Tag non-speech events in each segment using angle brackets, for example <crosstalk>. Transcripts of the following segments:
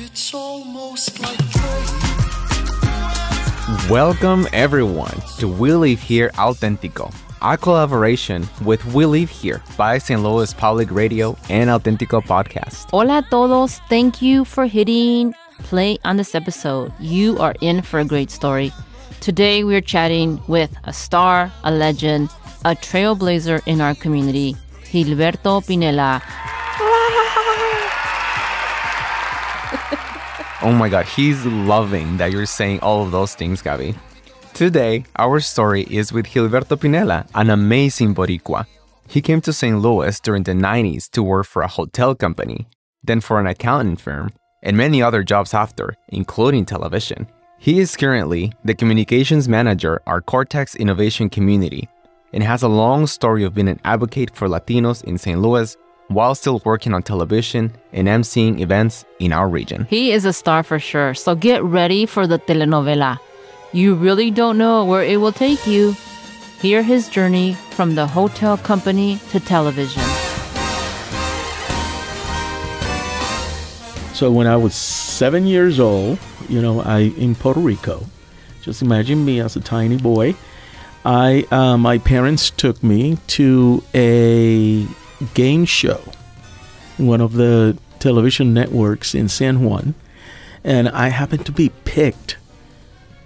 It's almost like fate. Welcome everyone to We Live Here Auténtico, a collaboration with We Live Here by St. Louis Public Radio and Auténtico Podcast. Hola a todos. Thank you for hitting play on this episode. You are in for a great story. Today we're chatting with a star, a legend, a trailblazer in our community, Gilberto Pinela. Oh my god, he's loving that you're saying all of those things, Gabi. Today, our story is with Gilberto Pinela, an amazing Boricua. He came to St. Louis during the 90s to work for a hotel company, then for an accounting firm, and many other jobs after, including television. He is currently the communications manager at Cortex Innovation Community and has a long story of being an advocate for Latinos in St. Louis while still working on television and emceeing events in our region. He is a star for sure, so get ready for the telenovela. You really don't know where it will take you. Hear his journey from the hotel company to television. So when I was seven years old, you know, I in Puerto Rico. Just imagine me as a tiny boy. I uh, my parents took me to a game show, one of the television networks in San Juan, and I happened to be picked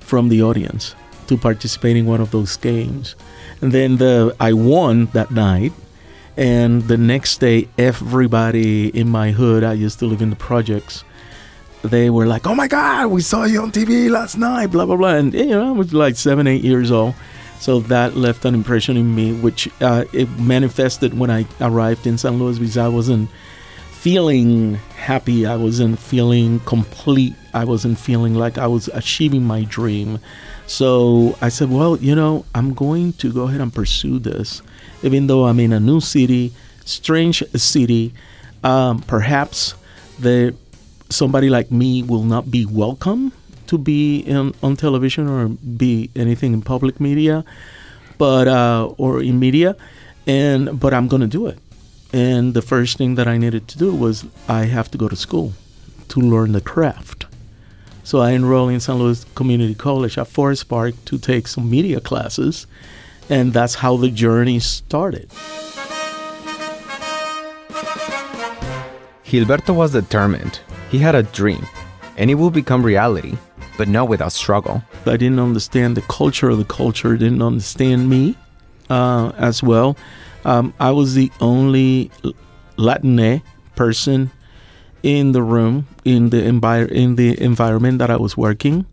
from the audience to participate in one of those games. And then the I won that night, and the next day, everybody in my hood, I used to live in the projects, they were like, "Oh my God, we saw you on TV last night!" Blah blah blah. And you know, I was like seven, eight years old, so that left an impression in me, which uh, it manifested when I arrived in San Luis because I wasn't feeling happy. I wasn't feeling complete. I wasn't feeling like I was achieving my dream. So I said, well, you know, I'm going to go ahead and pursue this, even though I'm in a new city, strange city. Um, perhaps the somebody like me will not be welcome to be in, on television or be anything in public media, but uh, or in media, and but I'm gonna do it. And the first thing that I needed to do was I have to go to school to learn the craft. So I enrolled in San Luis Community College at Forest Park to take some media classes, and that's how the journey started. Gilberto was determined. He had a dream, and it would become reality, but not without struggle. I didn't understand the culture of the culture, didn't understand me uh, as well. Um, I was the only Latine person in the room in the envi- in the environment that I was working.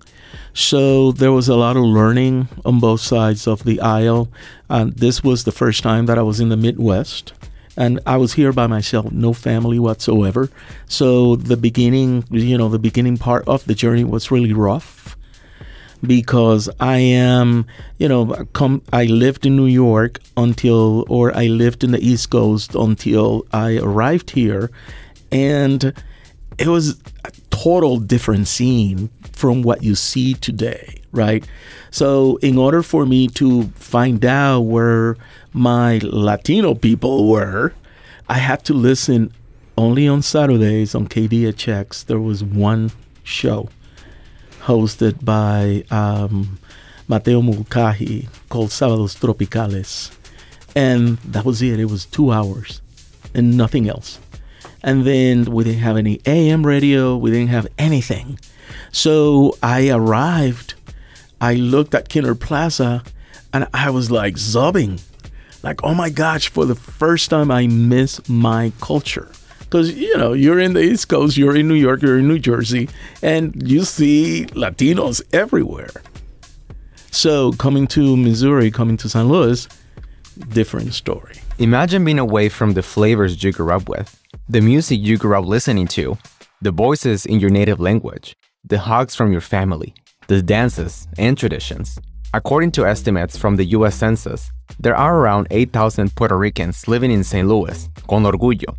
So there was a lot of learning on both sides of the aisle. This was the first time that I was in the Midwest. And I was here by myself, no family whatsoever. So the beginning, you know, the beginning part of the journey was really rough because I am, you know, come I lived in New York until or I lived in the East Coast until I arrived here and it was a total different scene from what you see today, right? So, in order for me to find out where my Latino people were, I had to listen only on Saturdays on KDHX. There was one show hosted by um, Mateo Mulcahy called Sábados Tropicales. And that was it. It was two hours and nothing else. And then we didn't have any AM radio, we didn't have anything. So I arrived, I looked at Kiener Plaza, and I was like sobbing. Like, oh my gosh, for the first time, I miss my culture. Because, you know, you're in the East Coast, you're in New York, you're in New Jersey, and you see Latinos everywhere. So coming to Missouri, coming to San Luis, different story. Imagine being away from the flavors you grew up with, the music you grew up listening to, the voices in your native language, the hugs from your family, the dances and traditions. According to estimates from the US Census, there are around 8,000 Puerto Ricans living in St. Louis, con orgullo.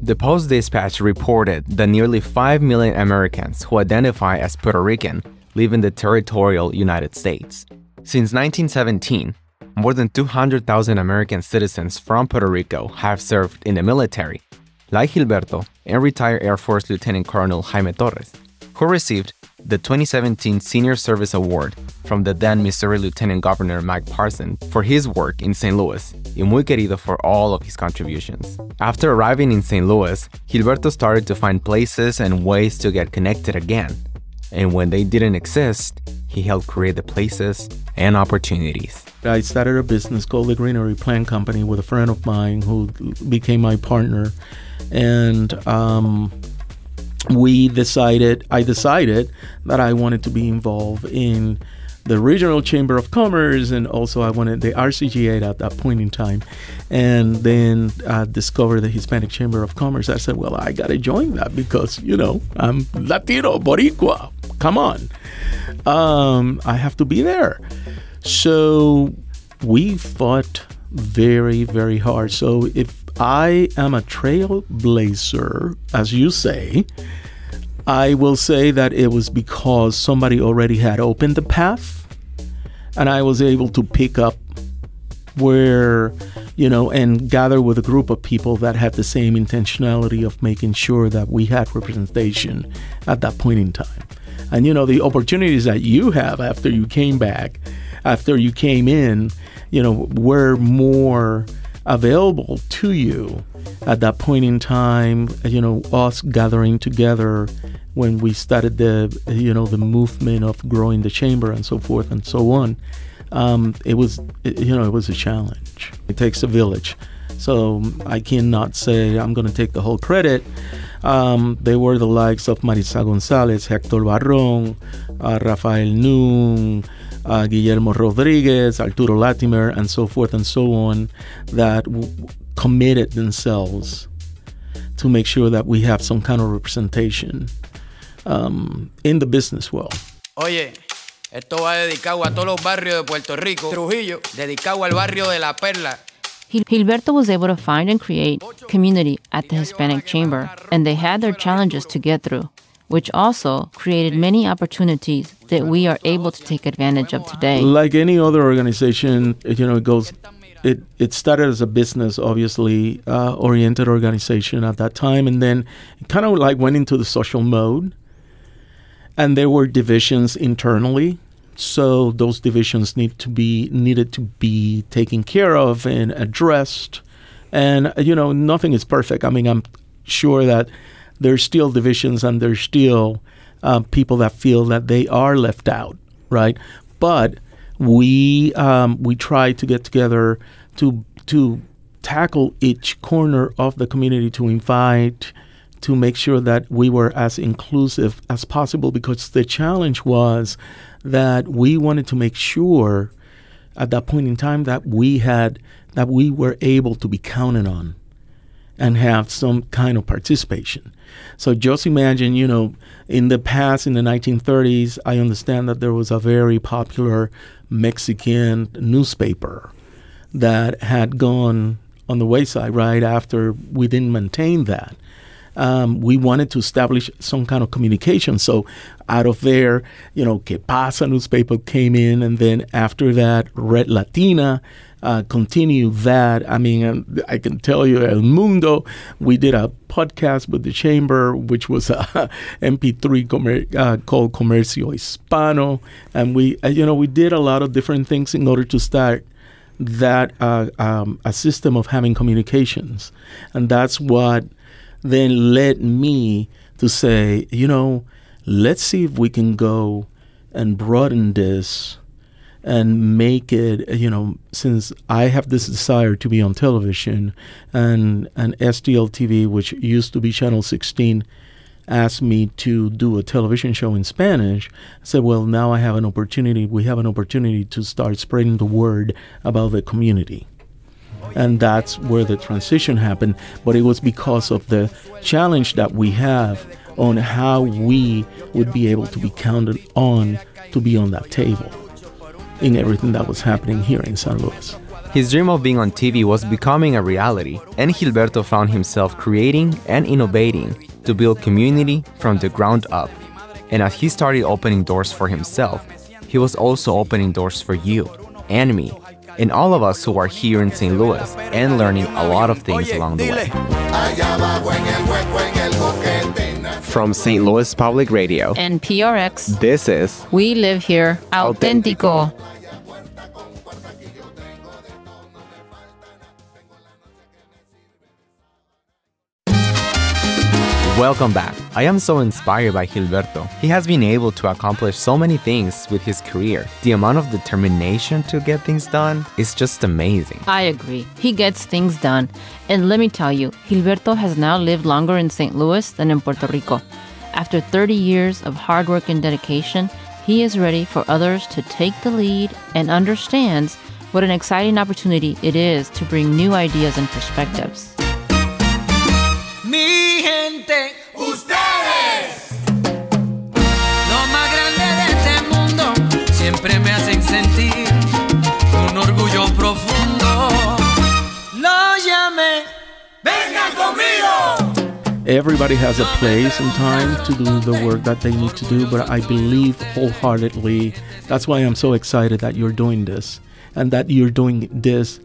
The Post Dispatch reported that nearly 5 million Americans who identify as Puerto Rican live in the territorial United States. Since 1917, more than 200,000 American citizens from Puerto Rico have served in the military, like Gilberto and retired Air Force Lieutenant Colonel Jaime Torres, who received the 2017 Senior Service Award from the then Missouri Lieutenant Governor Mike Parson for his work in St. Louis, y muy querido for all of his contributions. After arriving in St. Louis, Gilberto started to find places and ways to get connected again. And when they didn't exist, he helped create the places and opportunities. I started a business called the Greenery Plant Company with a friend of mine who became my partner. And um, we decided, I decided that I wanted to be involved in the regional chamber of commerce and also i wanted the rcga at that point in time. And then i discovered the hispanic chamber of commerce. I said well i gotta join that because you know i'm latino boricua. Come on. Um, i have to be there. So we fought very very hard. So if i am a trailblazer as you say I will say that it was because somebody already had opened the path and I was able to pick up where, you know, and gather with a group of people that had the same intentionality of making sure that we had representation at that point in time. And, you know, the opportunities that you have after you came back, after you came in, you know, were more available to you at that point in time, you know, us gathering together when we started the, you know, the movement of growing the chamber and so forth and so on, um, it was, you know, it was a challenge. It takes a village. So I cannot say I'm going to take the whole credit. Um, they were the likes of Marisa Gonzalez, Hector Barron, uh, Rafael Nun, uh, Guillermo Rodriguez, Arturo Latimer, and so forth and so on that w- committed themselves to make sure that we have some kind of representation um, in the business world. Oye, esto va dedicado a todos los barrios de Puerto Rico. Trujillo, dedicado al barrio de La Perla. Gilberto was able to find and create community at the Hispanic Chamber, and they had their challenges to get through, which also created many opportunities that we are able to take advantage of today. Like any other organization, you know, it goes. It, it started as a business, obviously uh, oriented organization at that time, and then kind of like went into the social mode and there were divisions internally so those divisions need to be needed to be taken care of and addressed and you know nothing is perfect i mean i'm sure that there's still divisions and there's still uh, people that feel that they are left out right? But we um, we try to get together to to tackle each corner of the community to invite to make sure that we were as inclusive as possible because the challenge was that we wanted to make sure at that point in time that we had that we were able to be counted on and have some kind of participation. So just imagine, you know, in the past, in the 1930s, I understand that there was a very popular Mexican newspaper that had gone on the wayside right after we didn't maintain that um, we wanted to establish some kind of communication. So out of there, you know, Que Pasa newspaper came in, and then after that, Red Latina. Uh, continue that. I mean, um, I can tell you, El Mundo, we did a podcast with the Chamber, which was a <laughs> MP3 comer- uh, called Comercio Hispano. And we, uh, you know, we did a lot of different things in order to start that uh, um, a system of having communications. And that's what then led me to say, you know, let's see if we can go and broaden this and make it, you know, since I have this desire to be on television and, and STL TV, which used to be Channel 16, asked me to do a television show in Spanish, I said, well, now I have an opportunity, we have an opportunity to start spreading the word about the community and that's where the transition happened. But it was because of the challenge that we have on how we would be able to be counted on to be on that table in everything that was happening here in San Luis. His dream of being on TV was becoming a reality, and Gilberto found himself creating and innovating to build community from the ground up. And as he started opening doors for himself, he was also opening doors for you and me and all of us who are here in St. Louis and learning a lot of things along the way. From St. Louis Public Radio, And PRX, this is we live here, auténtico. Welcome back. I am so inspired by Gilberto. He has been able to accomplish so many things with his career. The amount of determination to get things done is just amazing. I agree. He gets things done. And let me tell you, Gilberto has now lived longer in St. Louis than in Puerto Rico. After 30 years of hard work and dedication, he is ready for others to take the lead and understands what an exciting opportunity it is to bring new ideas and perspectives. Everybody has a place and time to do the work that they need to do, but I believe wholeheartedly that's why I'm so excited that you're doing this and that you're doing this,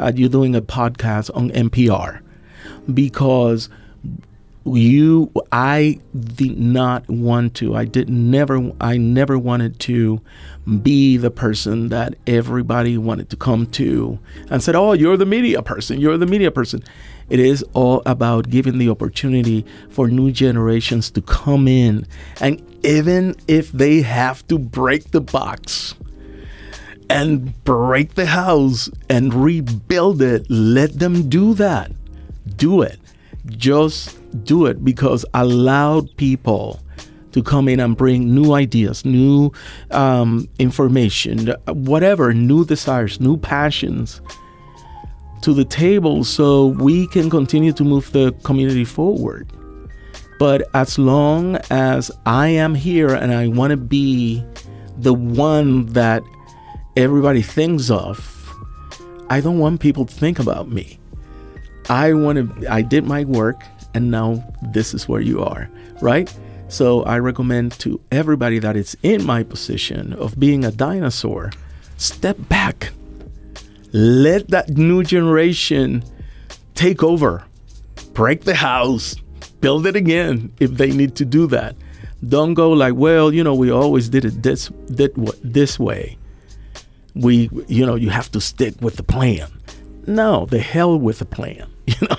uh, you're doing a podcast on NPR because you i did not want to i did never i never wanted to be the person that everybody wanted to come to and said oh you're the media person you're the media person it is all about giving the opportunity for new generations to come in. And even if they have to break the box and break the house and rebuild it let them do that. Do it. Just do it because allowed people to come in and bring new ideas, new um, information, whatever, new desires, new passions to the table so we can continue to move the community forward. But as long as I am here and I want to be the one that everybody thinks of, I don't want people to think about me. I want to, I did my work and now this is where you are, right? So I recommend to everybody that is in my position of being a dinosaur, step back. Let that new generation take over. Break the house, build it again if they need to do that. Don't go like, well, you know, we always did it this this way. We, you know, you have to stick with the plan. No, the hell with the plan, <laughs> you know.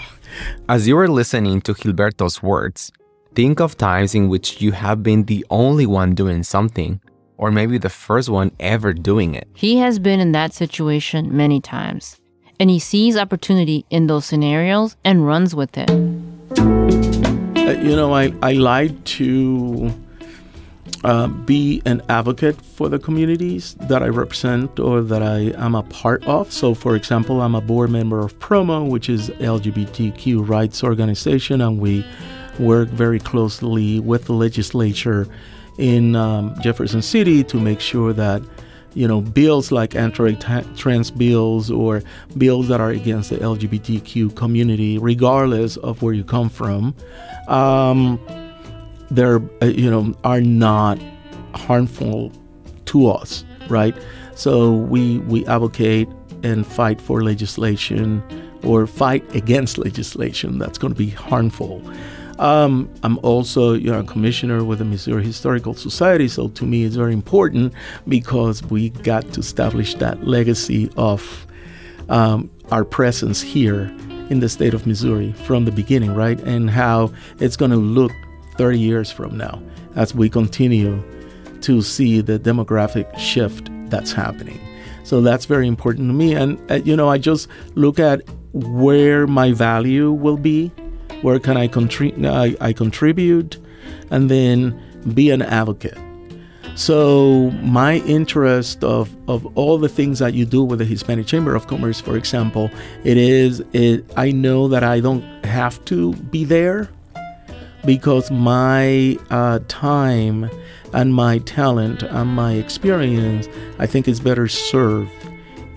As you are listening to Gilberto's words, think of times in which you have been the only one doing something, or maybe the first one ever doing it. He has been in that situation many times, and he sees opportunity in those scenarios and runs with it. Uh, you know, I, I like to uh, be an advocate for the communities that I represent or that I am a part of. So, for example, I'm a board member of Promo, which is LGBTQ rights organization, and we work very closely with the legislature in um, Jefferson City to make sure that you know bills like anti-trans bills or bills that are against the LGBTQ community, regardless of where you come from. Um, they're uh, you know are not harmful to us right so we we advocate and fight for legislation or fight against legislation that's going to be harmful um, I'm also you know, a commissioner with the Missouri Historical Society, so to me it's very important because we got to establish that legacy of um, our presence here in the state of Missouri from the beginning, right? And how it's going to look 30 years from now as we continue to see the demographic shift that's happening. So that's very important to me. And, uh, you know, I just look at where my value will be, where can I, contri- I, I contribute, and then be an advocate. So my interest of, of all the things that you do with the Hispanic Chamber of Commerce, for example, it is it I know that I don't have to be there because my uh, time and my talent and my experience, I think, is better served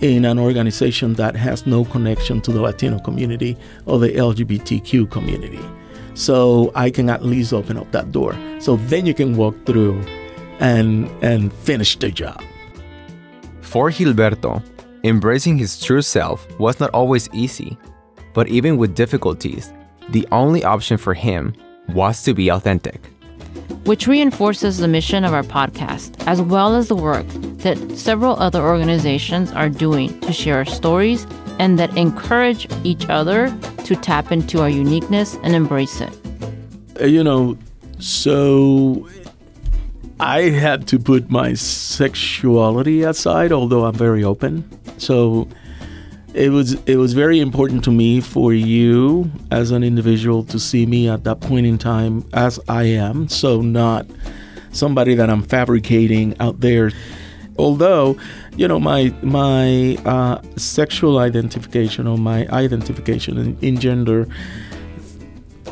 in an organization that has no connection to the Latino community or the LGBTQ community. So I can at least open up that door. So then you can walk through and and finish the job. For Gilberto, Embracing his true self was not always easy, but even with difficulties, the only option for him was to be authentic. which reinforces the mission of our podcast, as well as the work that several other organizations are doing to share our stories and that encourage each other to tap into our uniqueness and embrace it. Uh, you know, so I had to put my sexuality aside, although I'm very open. So it was it was very important to me for you as an individual to see me at that point in time as I am. So not somebody that I'm fabricating out there. Although, you know, my my uh, sexual identification or my identification in, in gender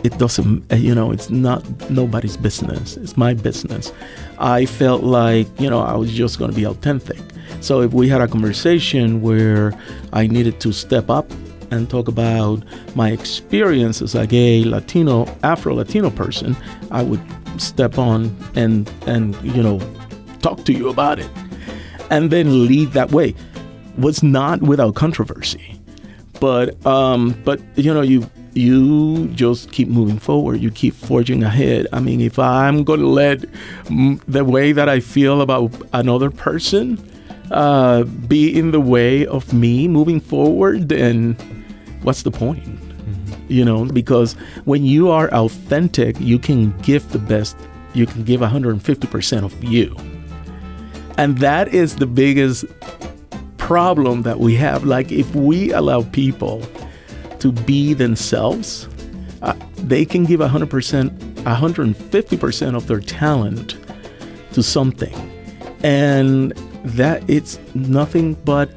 it doesn't uh, you know it's not nobody's business. It's my business. I felt like you know i was just going to be authentic. So if we had a conversation where i needed to step up and talk about my experience as a gay latino afro latino person i would step on and and you know talk to you about it and then lead that way. Was not without controversy. But um but you know you you just keep moving forward. You keep forging ahead. I mean if i'm going to let mm, the way that i feel about another person uh, be in the way of me moving forward then what's the point? You know because when you are authentic you can give the best you can give 150% of you and that is the biggest problem that we have like if we allow people to be themselves, uh, they can give 100%, 150% of their talent to something. And that it's nothing but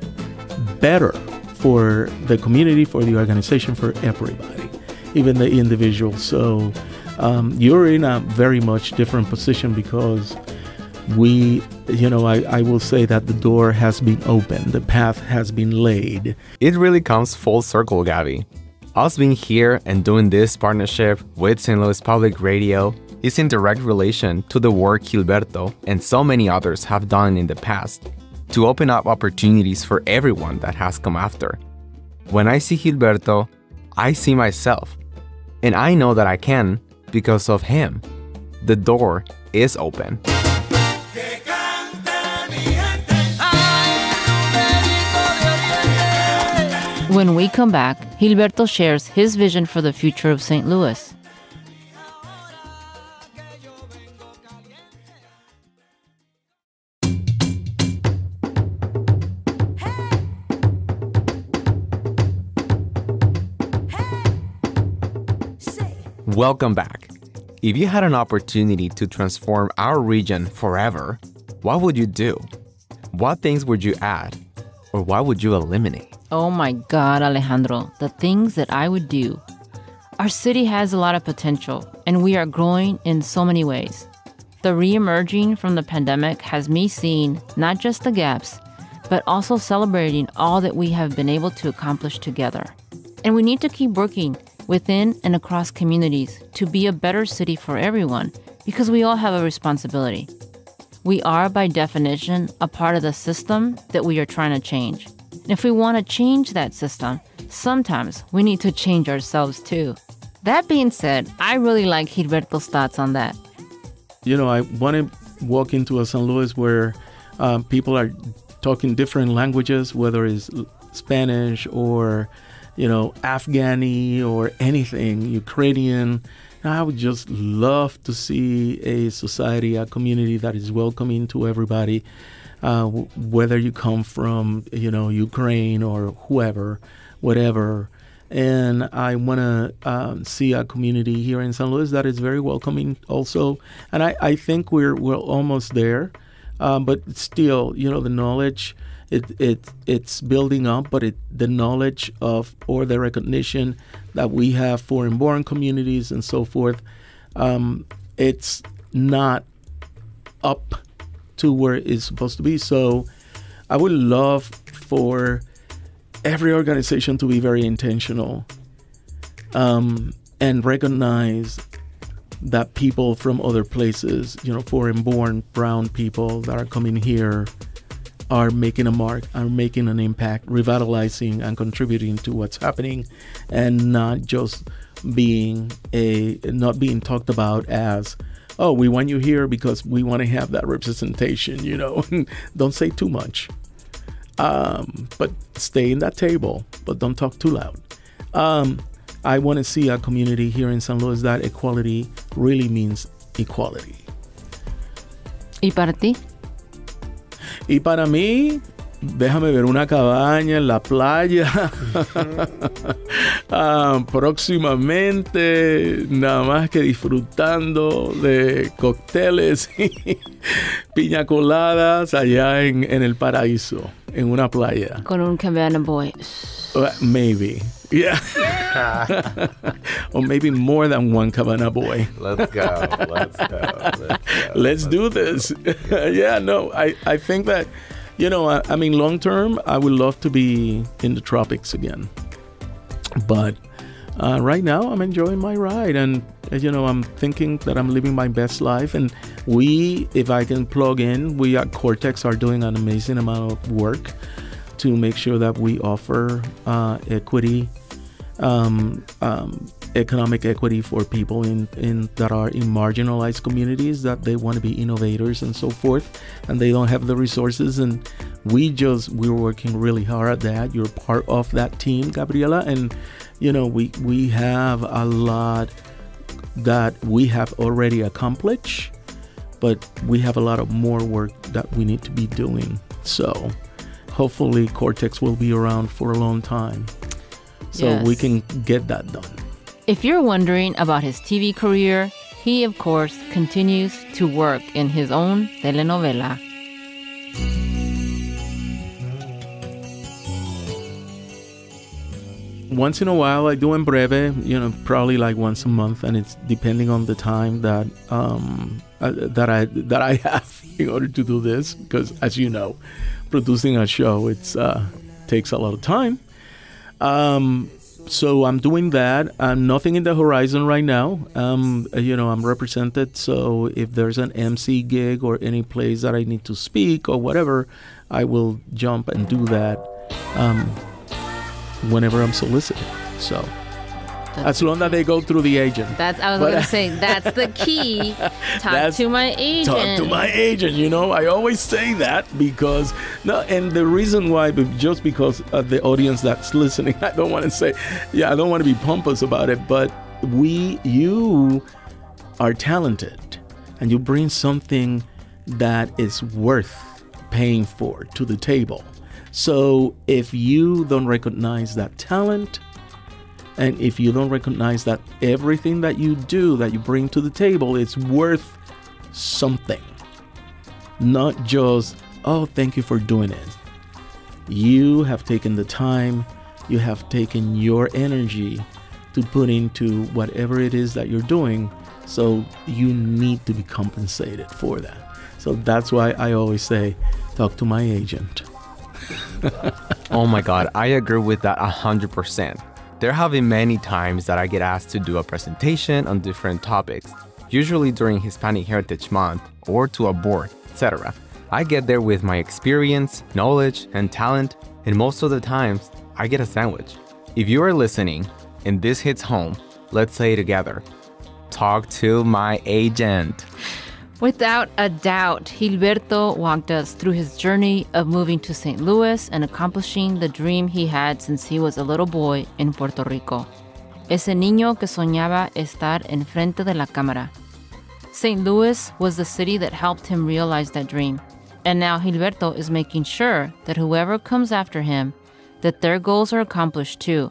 better for the community, for the organization, for everybody, even the individual. So um, you're in a very much different position because we, you know, I, I will say that the door has been opened, the path has been laid. It really comes full circle, Gabby. Us being here and doing this partnership with St. Louis Public Radio is in direct relation to the work Gilberto and so many others have done in the past to open up opportunities for everyone that has come after. When I see Gilberto, I see myself, and I know that I can because of him. The door is open. When we come back, Gilberto shares his vision for the future of St. Louis. Welcome back. If you had an opportunity to transform our region forever, what would you do? What things would you add? Or why would you eliminate? Oh my God, Alejandro, the things that I would do. Our city has a lot of potential, and we are growing in so many ways. The reemerging from the pandemic has me seeing not just the gaps, but also celebrating all that we have been able to accomplish together. And we need to keep working within and across communities to be a better city for everyone because we all have a responsibility. We are, by definition, a part of the system that we are trying to change. And if we want to change that system, sometimes we need to change ourselves too. That being said, I really like Gilberto's thoughts on that. You know, I want to walk into a St. Louis where um, people are talking different languages, whether it's Spanish or, you know, Afghani or anything, Ukrainian. I would just love to see a society, a community that is welcoming to everybody, uh, w- whether you come from, you know, Ukraine or whoever, whatever. And I want to um, see a community here in St. Louis that is very welcoming also. And I, I think we're, we're almost there. Um, but still, you know, the knowledge it, it it's building up, but it the knowledge of or the recognition that we have foreign-born communities and so forth, um, it's not up to where it's supposed to be. So, I would love for every organization to be very intentional um, and recognize that people from other places, you know, foreign born brown people that are coming here are making a mark, are making an impact, revitalizing and contributing to what's happening, and not just being a not being talked about as oh we want you here because we want to have that representation you know? <laughs> Don't say too much. Um, but stay in that table but don't talk too loud. Um, i want to see a community here in san luis that equality really means equality. ¿Y para ti? Y para mí, déjame ver una cabaña en la playa. <laughs> Ah, próximamente, nada más que disfrutando de cócteles y <laughs> piña coladas allá en, en el paraíso, en una playa. Con un cabana boy. Uh, maybe. Yeah. <laughs> or maybe more than one cabana boy. Let's go. Let's go. Let's go. Let's do this. <laughs> yeah, no, I, I think that, you know, I, I mean, long term, I would love to be in the tropics again. But uh, right now, I'm enjoying my ride. And, you know, I'm thinking that I'm living my best life. And we, if I can plug in, we at Cortex are doing an amazing amount of work to make sure that we offer uh, equity, um, um, economic equity for people in, in that are in marginalized communities that they want to be innovators and so forth, and they don't have the resources. And we just we're working really hard at that. You're part of that team, Gabriela, and you know we we have a lot that we have already accomplished, but we have a lot of more work that we need to be doing. So hopefully Cortex will be around for a long time. So we can get that done. If you're wondering about his TV career, he, of course, continues to work in his own telenovela. Once in a while, I do en breve, you know, probably like once a month, and it's depending on the time that um, uh, that I that I <laughs> have in order to do this. Because as you know, producing a show it's uh, takes a lot of time. Um, so I'm doing that. I'm nothing in the horizon right now. Um, uh, you know, I'm represented. So if there's an MC gig or any place that I need to speak or whatever, I will jump and do that um, whenever I'm solicited. So as long as they go through the agent. That's I was But- gonna say that's the key. <laughs> Talk to my agent. Talk to my agent. You know, I always say that because no, and the reason why, just because of the audience that's listening, <laughs> I don't want to say, yeah, I don't want to be pompous about it, but we, you, are talented, and you bring something that is worth paying for to the table. So if you don't recognize that talent, and if you don't recognize that everything that you do, that you bring to the table, it's worth something. Not just, oh, thank you for doing it. You have taken the time, you have taken your energy to put into whatever it is that you're doing. So you need to be compensated for that. So that's why I always say, talk to my agent. <laughs> Oh my god, I agree with that 100%. There have been many times that I get asked to do a presentation on different topics, usually during Hispanic Heritage Month or to a board, etc. I get there with my experience, knowledge, and talent, and most of the times, I get a sandwich. If you are listening and this hits home, let's say together. Talk to my agent. Without a doubt, Gilberto walked us through his journey of moving to St. Louis and accomplishing the dream he had since he was a little boy in Puerto Rico. Ese niño que soñaba estar enfrente de la cámara. St. Louis was the city that helped him realize that dream. And now Gilberto is making sure that whoever comes after him, that their goals are accomplished too.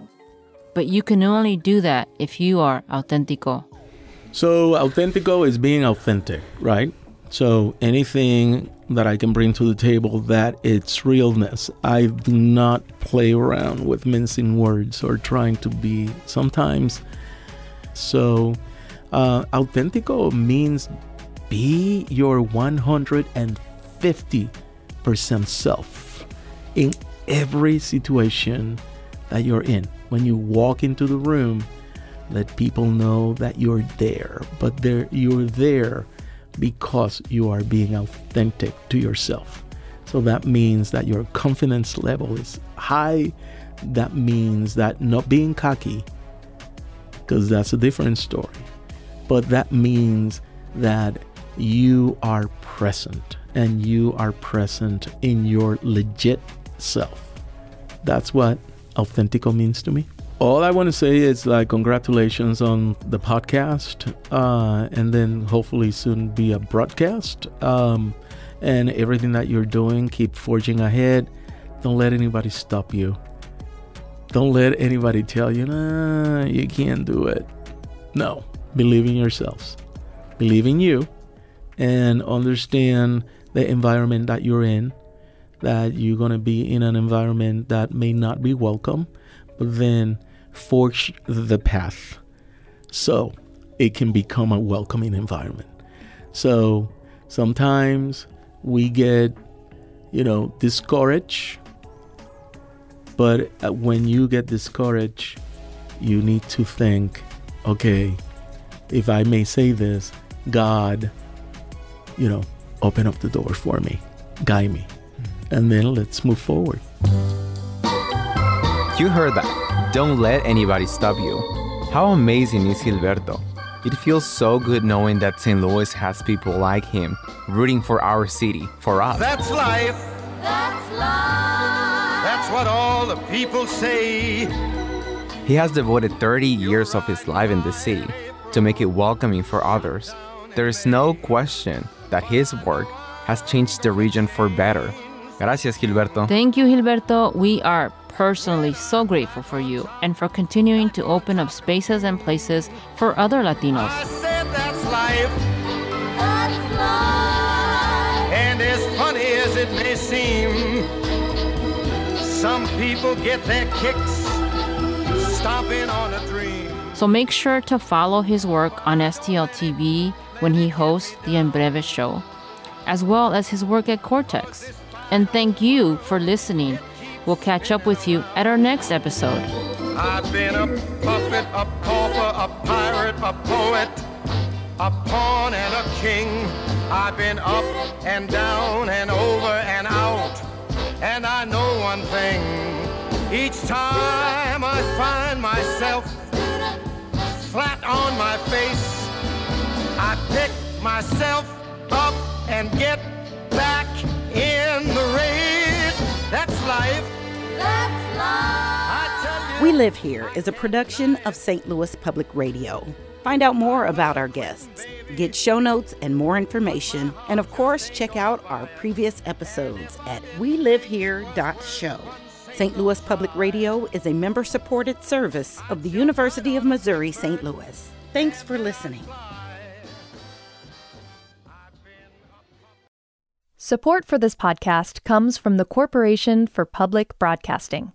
But you can only do that if you are auténtico. So auténtico is being authentic, right? So anything that I can bring to the table that it's realness. I do not play around with mincing words or trying to be sometimes. So uh, auténtico means be your 150% self in every situation that you're in. When you walk into the room, let people know that you're there, but there you're there because you are being authentic to yourself. So that means that your confidence level is high. That means that not being cocky, because that's a different story. But that means that you are present and you are present in your legit self. That's what auténtico means to me. All I want to say is like congratulations on the podcast, uh, and then hopefully soon be a broadcast. Um, and everything that you're doing, keep forging ahead. Don't let anybody stop you. Don't let anybody tell you, nah, you can't do it. No, believe in yourselves, believe in you, and understand the environment that you're in. That you're going to be in an environment that may not be welcome, but then forge the path so it can become a welcoming environment. So sometimes we get, you know, discouraged. But uh, when you get discouraged, you need to think, okay, if I may say this, God, you know, open up the door for me, guide me, and then let's move forward. You heard that. Don't let anybody stop you. How amazing is Gilberto? It feels so good knowing that St. Louis has people like him rooting for our city, for us. That's life. That's life. That's what all the people say. He has devoted 30 years of his life in the city to make it welcoming for others. There is no question that his work has changed the region for better. Gracias, Gilberto. Thank you, Gilberto. We are personally so grateful for you and for continuing to open up spaces and places for other Latinos. I said that's life. That's life. And as funny as it may seem, some people get their kicks stomping on a dream. So make sure to follow his work on STL TV when he hosts the En Breve show, as well as his work at Cortex. And thank you for listening. We'll catch up with you at our next episode. I've been a puppet, a pauper, a pirate, a poet, a pawn and a king. I've been up and down and over and out. And I know one thing. Each time I find myself flat on my face, I pick myself up and get back in the race. That's life. That's life. I tell you. We Live Here is a production of St. Louis Public Radio. Find out more about our guests, get show notes and more information, and of course, check out our previous episodes at WeLiveHere.show. St. Louis Public Radio is a member supported service of the University of Missouri St. Louis. Thanks for listening. Support for this podcast comes from the Corporation for Public Broadcasting.